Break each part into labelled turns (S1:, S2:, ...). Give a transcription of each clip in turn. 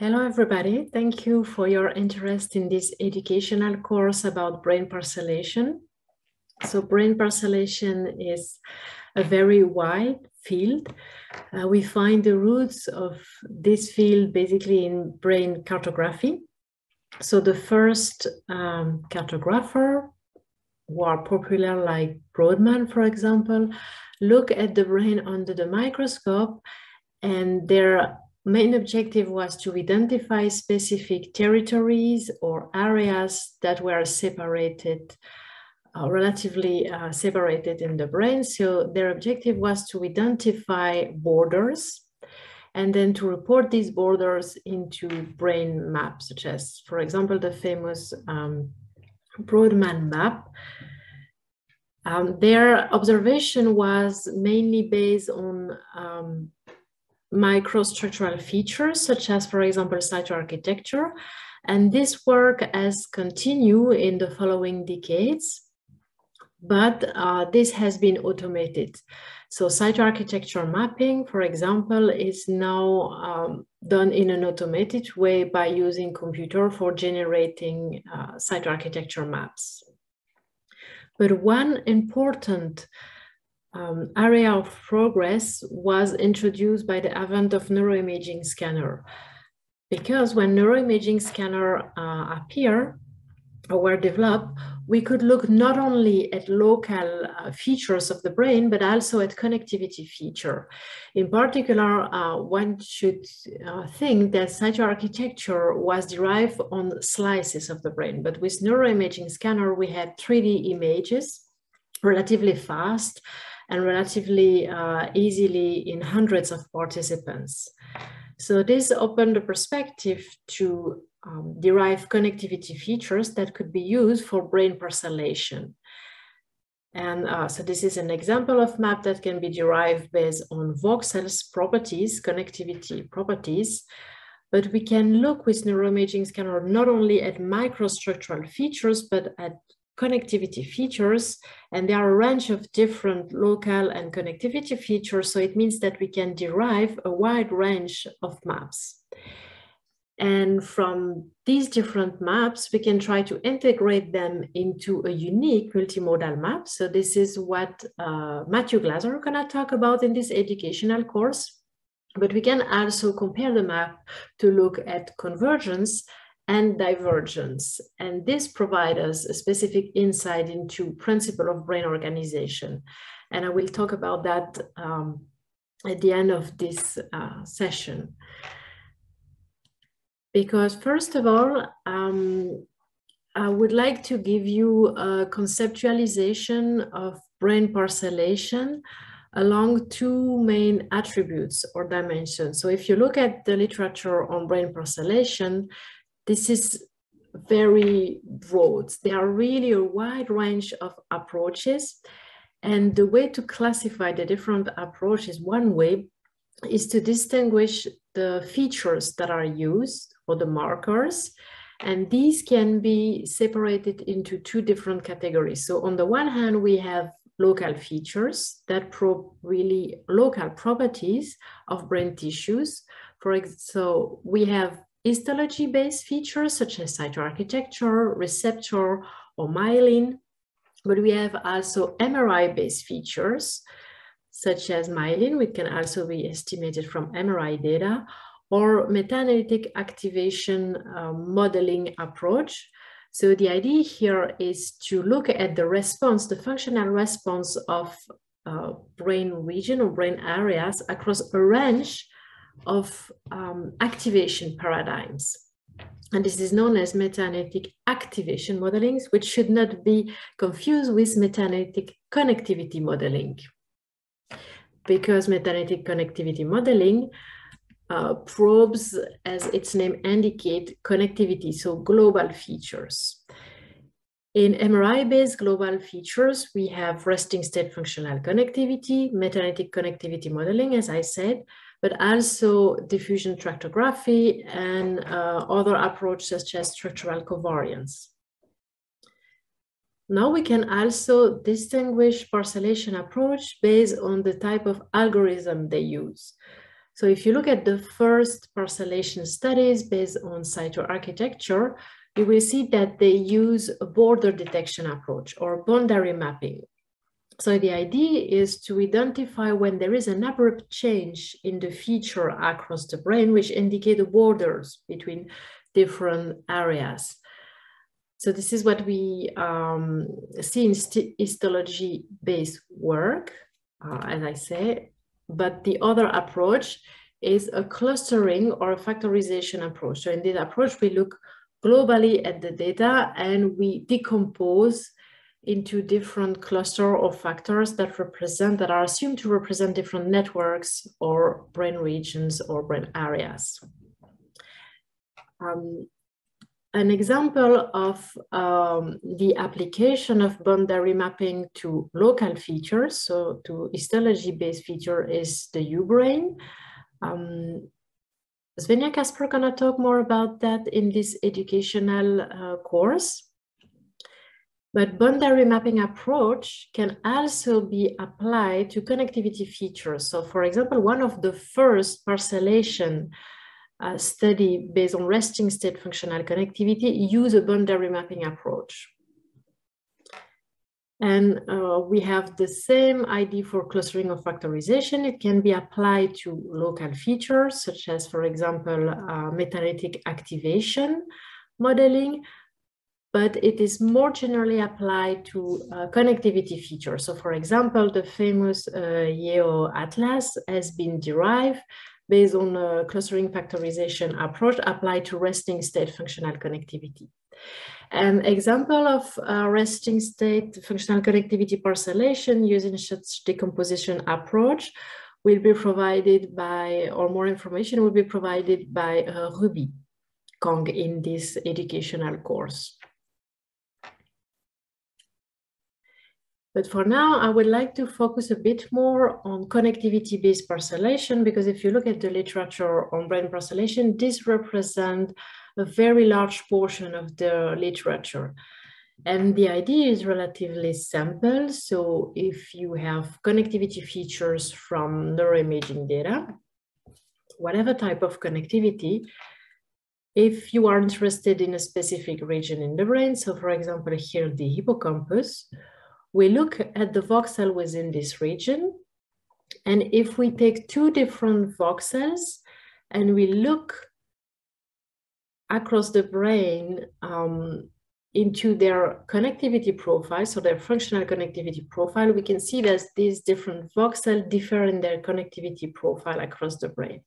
S1: Hello, everybody. Thank you for your interest in this educational course about brain parcellation. So brain parcellation is a very wide field. Uh, we find the roots of this field basically in brain cartography. So the first um, cartographer who are popular like Brodmann, for example, look at the brain under the microscope and their main objective was to identify specific territories or areas that were separated, uh, relatively uh, separated in the brain. So their objective was to identify borders and then to report these borders into brain maps, such as, for example, the famous um, Brodmann map. Um, their observation was mainly based on um, microstructural features, such as, for example, cytoarchitecture. And this work has continued in the following decades, but uh, this has been automated. So cytoarchitecture mapping, for example, is now um, done in an automated way by using computer for generating uh, cytoarchitecture maps. But one important um, area of progress was introduced by the advent of neuroimaging scanner. Because when neuroimaging scanner uh, appear or were developed, we could look not only at local uh, features of the brain, but also at connectivity feature. In particular, uh, one should uh, think that cytoarchitecture was derived on slices of the brain, but with neuroimaging scanner, we had 3D images relatively fast and relatively uh, easily in hundreds of participants. So this opened the perspective to um, derive connectivity features that could be used for brain parcellation. And uh, so this is an example of map that can be derived based on voxels properties, connectivity properties, but we can look with neuroimaging scanner not only at microstructural features, but at connectivity features. And there are a range of different local and connectivity features. So it means that we can derive a wide range of maps. And from these different maps, we can try to integrate them into a unique multimodal map. So this is what uh, Matthew Glasser is gonna talk about in this educational course. But we can also compare the map to look at convergence and divergence. And this provides us a specific insight into principle of brain organization. And I will talk about that um, at the end of this uh, session. Because first of all, um, I would like to give you a conceptualization of brain parcellation along two main attributes or dimensions. So if you look at the literature on brain parcellation, this is very broad. There are really a wide range of approaches. And the way to classify the different approaches, one way is to distinguish the features that are used or the markers. And these can be separated into two different categories. So on the one hand, we have local features that probe really local properties of brain tissues. For so we have histology-based features such as cytoarchitecture, receptor, or myelin. But we have also MRI-based features such as myelin, which can also be estimated from MRI data, or meta-analytic activation uh, modeling approach. So the idea here is to look at the response, the functional response of uh, brain region or brain areas across a range of um, activation paradigms. And this is known as meta-analytic activation modeling, which should not be confused with meta-analytic connectivity modeling. Because meta-analytic connectivity modeling uh, probes, as its name indicate, connectivity, so global features. In MRI-based global features, we have resting state functional connectivity, meta-analytic connectivity modeling, as I said, but also diffusion tractography and uh, other approaches such as structural covariance. Now we can also distinguish parcellation approach based on the type of algorithm they use. So if you look at the first parcellation studies based on cytoarchitecture, you will see that they use a border detection approach or boundary mapping. So the idea is to identify when there is an abrupt change in the feature across the brain, which indicate the borders between different areas. So this is what we um, see in histology-based work, uh, as I say, but the other approach is a clustering or a factorization approach. So in this approach, we look globally at the data and we decompose into different cluster of factors that represent, that are assumed to represent different networks or brain regions or brain areas. Um, an example of um, the application of boundary mapping to local features, so to histology-based feature is the JuBrain. Um, Svenja Caspers gonna talk more about that in this educational uh, course. But boundary mapping approach can also be applied to connectivity features. So for example, one of the first parcellation uh, study based on resting state functional connectivity use a boundary mapping approach. And uh, we have the same idea for clustering of factorization. It can be applied to local features, such as, for example, uh, activation modeling, but it is more generally applied to uh, connectivity features. So for example, the famous uh, Yeo Atlas has been derived based on a clustering factorization approach applied to resting state functional connectivity. An example of resting state functional connectivity parcellation using such decomposition approach will be provided by, or more information will be provided by uh, Ruby Kong in this educational course. But for now, I would like to focus a bit more on connectivity-based parcellation, because if you look at the literature on brain parcellation, this represents a very large portion of the literature. And the idea is relatively simple. So if you have connectivity features from neuroimaging data, whatever type of connectivity, if you are interested in a specific region in the brain, so for example, here the hippocampus, we look at the voxel within this region. And if we take two different voxels and we look across the brain um, into their connectivity profile, so their functional connectivity profile, we can see that these different voxels differ in their connectivity profile across the brain.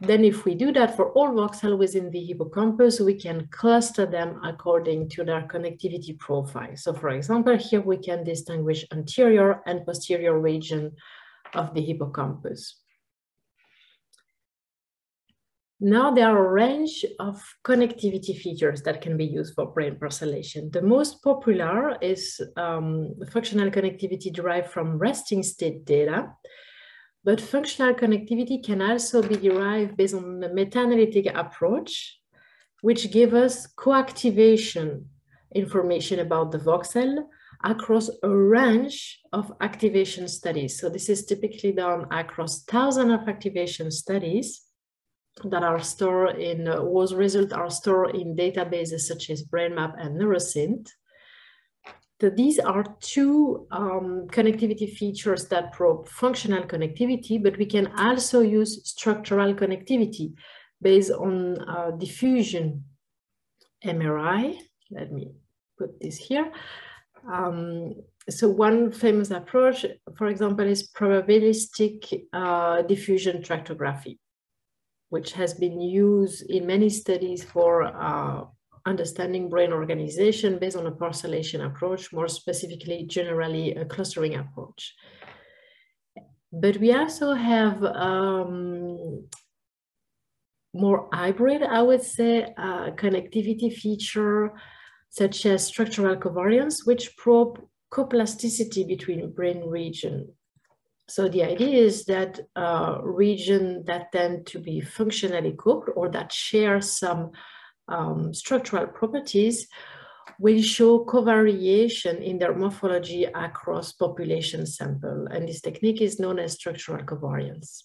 S1: Then if we do that for all voxel within the hippocampus, we can cluster them according to their connectivity profile. So for example, here we can distinguish anterior and posterior region of the hippocampus. Now there are a range of connectivity features that can be used for brain parcellation. The most popular is um, functional connectivity derived from resting state data. But functional connectivity can also be derived based on the meta-analytic approach, which give us co-activation information about the voxel across a range of activation studies. So this is typically done across thousands of activation studies that are stored in, uh, whose results are stored in databases such as BrainMap and Neurosynth. So these are two um, connectivity features that probe functional connectivity, but we can also use structural connectivity based on uh, diffusion MRI. Let me put this here. Um, so one famous approach, for example, is probabilistic uh, diffusion tractography, which has been used in many studies for uh, understanding brain organization based on a parcellation approach, more specifically, generally a clustering approach. But we also have um, more hybrid, I would say, uh, connectivity feature, such as structural covariance, which probe coplasticity between brain region. So the idea is that uh, region that tend to be functionally coupled or that share some um, structural properties will show covariation in their morphology across population sample. And this technique is known as structural covariance.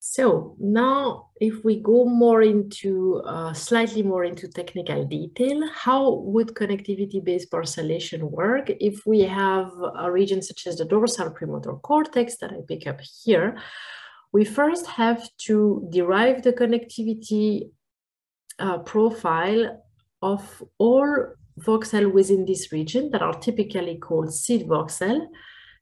S1: So now if we go more into, uh, slightly more into technical detail, how would connectivity-based parcellation work if we have a region such as the dorsal premotor cortex that I pick up here, we first have to derive the connectivity uh, profile of all voxel within this region that are typically called seed voxel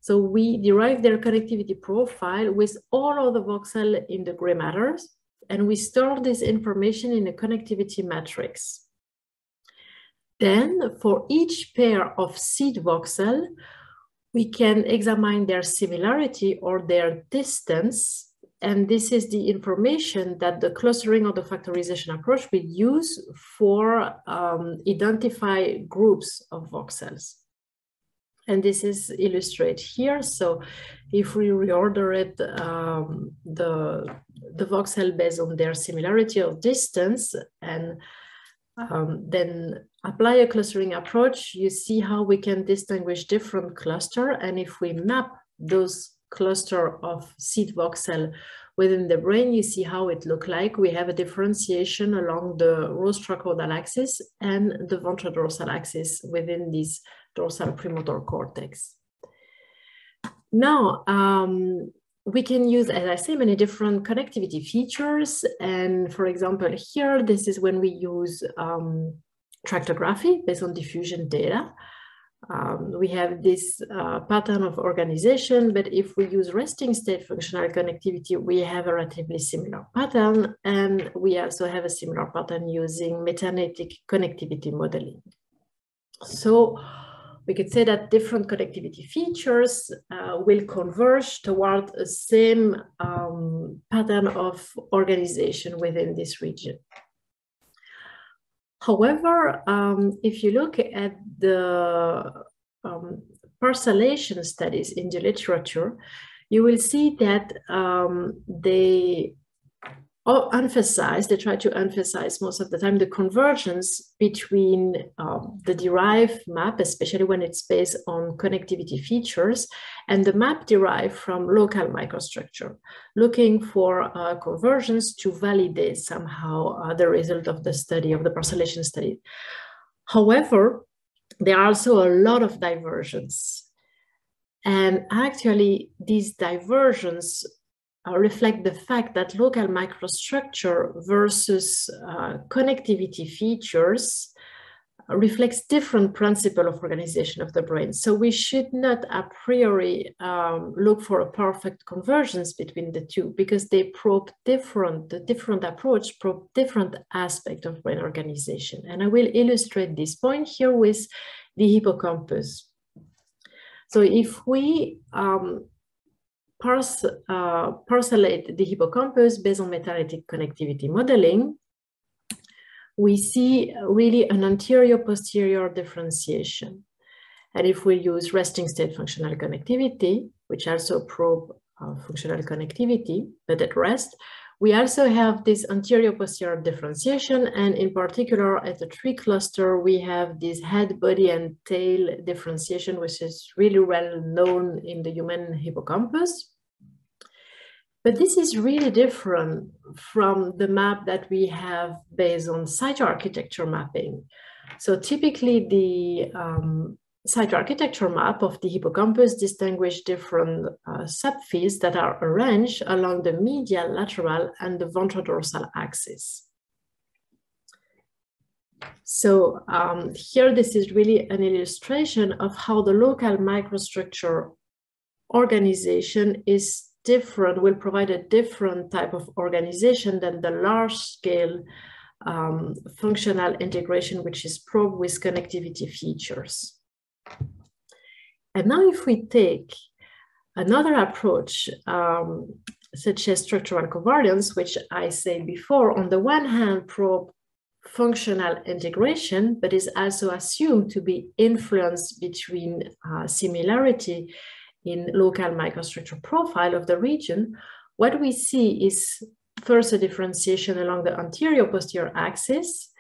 S1: so we derive their connectivity profile with all of the voxel in the gray matters, and we store this information in a connectivity matrix. Then for each pair of seed voxel, we can examine their similarity or their distance. And this is the information that the clustering or the factorization approach will use for um, identify groups of voxels and this is illustrated here. So if we reorder it, um, the, the voxel based on their similarity of distance and um, then apply a clustering approach, you see how we can distinguish different cluster. And if we map those cluster of seed voxel within the brain, you see how it look like. We have a differentiation along the rostrocaudal axis and the ventrodorsal axis within this dorsal premotor cortex. Now, um, we can use, as I say, many different connectivity features. And for example, here, this is when we use um, tractography based on diffusion data. Um, we have this uh, pattern of organization, but if we use resting state functional connectivity, we have a relatively similar pattern. And we also have a similar pattern using meta-analytic connectivity modeling. So we could say that different connectivity features uh, will converge toward a same um, pattern of organization within this region. However, um, if you look at the um, parcellation studies in the literature, you will see that um, they emphasize, they try to emphasize most of the time the convergence between um, the derived map, especially when it's based on connectivity features, and the map derived from local microstructure, looking for uh, to validate somehow uh, the result of the study, of the parcellation study. However, there are also a lot of diversions. And actually, these uh, reflect the fact that local microstructure versus uh, connectivity features reflects different principle of organization of the brain. So we should not a priori um, look for a perfect convergence between the two because they probe different, the different approach probe different aspect of brain organization. And I will illustrate this point here with the hippocampus. So if we um, parse, uh, the hippocampus based on meta-analytic connectivity modeling, we see really an anterior posterior differentiation. And if we use resting state functional connectivity, which also probe uh, functional connectivity, but at rest, we also have this anterior posterior differentiation. And in particular, at the tree cluster, we have this head, body, and tail differentiation, which is really well known in the human hippocampus. But this is really different from the map that we have based on cytoarchitecture mapping. So typically the um, cytoarchitecture map of the hippocampus distinguish different uh, subfields that are arranged along the medial, lateral, and the ventrodorsal axis. So um, here, this is really an illustration of how the local microstructure organization is different, will provide a different type of organization than the large scale um, functional integration, which is probed with connectivity features. And now if we take another approach, um, such as structural covariance, which I said before, on the one hand, probe functional integration, but is also assumed to be influenced between uh, similarity in local microstructure profile of the region, what we see is first a differentiation along the anterior posterior axis.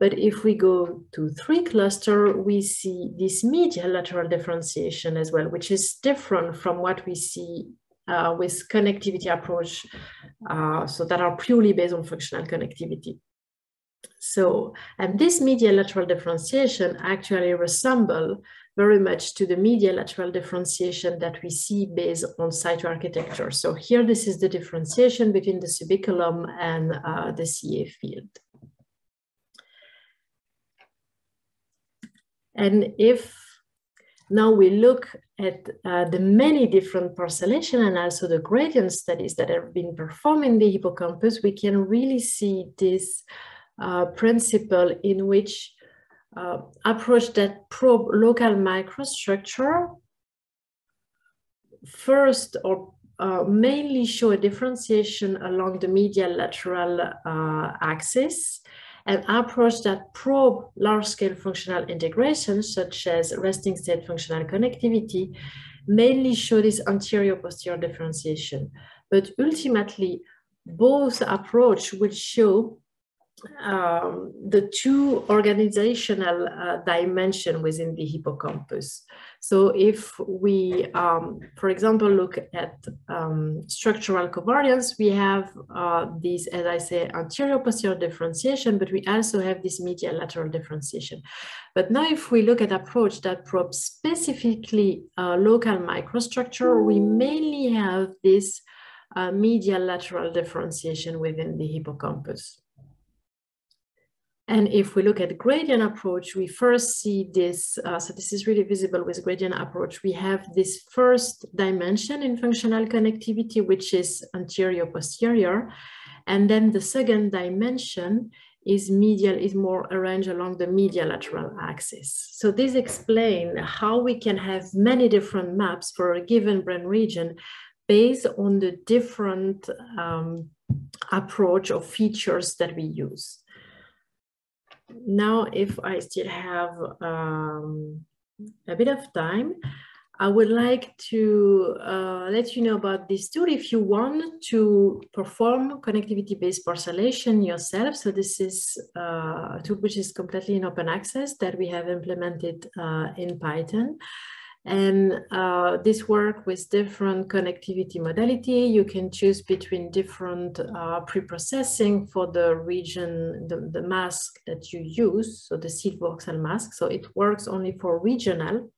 S1: But if we go to three cluster, we see this medial lateral differentiation as well, which is different from what we see uh, with connectivity approach, uh, so that are purely based on functional connectivity. So, and this medial lateral differentiation actually resemble very much to the medial lateral differentiation that we see based on cytoarchitecture. So here, this is the differentiation between the subiculum and uh, the CA field. And if now we look at uh, the many different parcellation and also the gradient studies that have been performed in the hippocampus, we can really see this uh, principle in which uh, approach that probe local microstructure first or uh, mainly show a differentiation along the medial lateral uh, axis and approach that probe large-scale functional integration, such as resting state functional connectivity, mainly show this anterior-posterior differentiation. But ultimately, both approach will show um, the two organizational uh, dimension within the hippocampus. So if we, um, for example, look at um, structural covariance, we have uh, this, as I say, anterior posterior differentiation, but we also have this medial lateral differentiation. But now if we look at approach that probes specifically uh, local microstructure, we mainly have this uh, medial lateral differentiation within the hippocampus. And if we look at gradient approach, we first see this, uh, so this is really visible with gradient approach. We have this first dimension in functional connectivity, which is anterior posterior. And then the second dimension is medial, is more arranged along the medial lateral axis. So this explains how we can have many different maps for a given brain region based on the different um, approach or features that we use now if I still have um, a bit of time, I would like to uh, let you know about this tool if you want to perform connectivity-based parcellation yourself. So this is uh, a tool which is completely in open access that we have implemented uh, in Python. And uh, this work with different connectivity modality. You can choose between different uh, pre-processing for the region, the, the mask that you use, so the seed voxel mask. So it works only for regional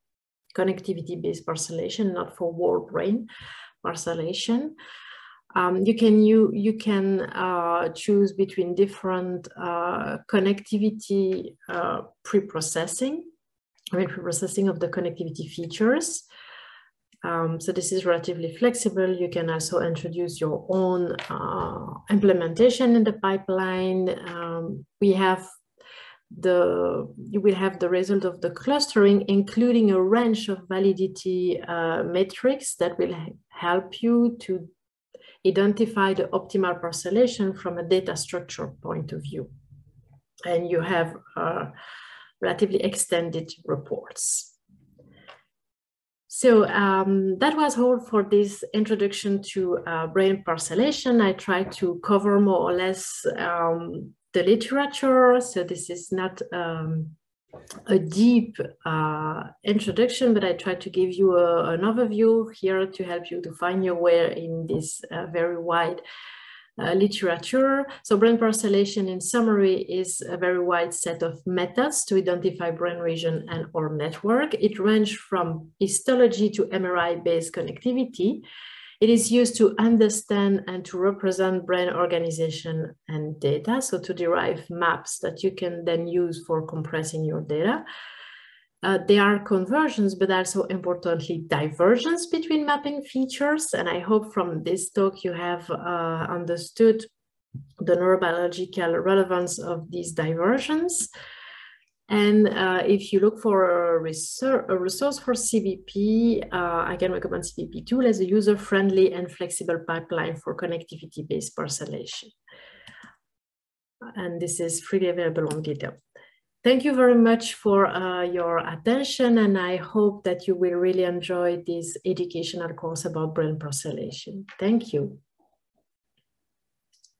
S1: connectivity-based parcellation, not for whole brain parcellation. Um, you can you you can uh, choose between different uh, connectivity uh, pre-processing processing of the connectivity features. Um, so this is relatively flexible. You can also introduce your own uh, implementation in the pipeline. Um, we have the you will have the result of the clustering, including a range of validity uh, metrics that will help you to identify the optimal parcellation from a data structure point of view. And you have uh, relatively extended reports. So um, that was all for this introduction to uh, brain parcellation. I tried to cover more or less um, the literature. So this is not um, a deep uh, introduction, but I tried to give you a, an overview here to help you to find your way in this uh, very wide uh, Uh, literature. So brain parcellation in summary is a very wide set of methods to identify brain region and or network. It ranges from histology to MRI-based connectivity. It is used to understand and to represent brain organization and data, so to derive maps that you can then use for compressing your data. Uh, there are conversions, but also importantly, divergence between mapping features. And I hope from this talk you have uh, understood the neurobiological relevance of these diversions. And uh, if you look for a, a resource for CBP, uh, I can recommend CBP tool as a user-friendly and flexible pipeline for connectivity-based parcellation. And this is freely available on GitHub. Thank you very much for uh, your attention and I hope that you will really enjoy this educational course about brain parcellation. Thank you.